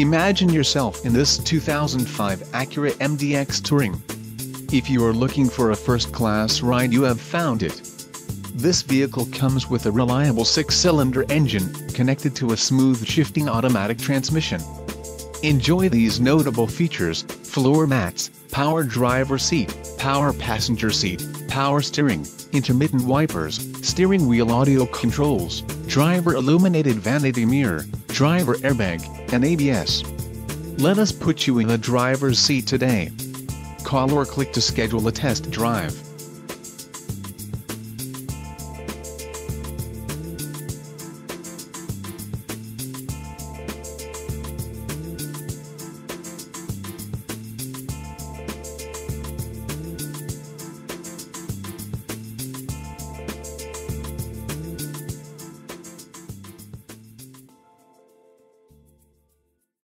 Imagine yourself in this 2005 Acura MDX Touring. If you are looking for a first-class ride you have found it. This vehicle comes with a reliable six-cylinder engine, connected to a smooth shifting automatic transmission. Enjoy these notable features, floor mats, power driver seat, power passenger seat, power steering, intermittent wipers, steering wheel audio controls, driver illuminated vanity mirror, driver airbag, and ABS. Let us put you in the driver's seat today. Call or click to schedule a test drive.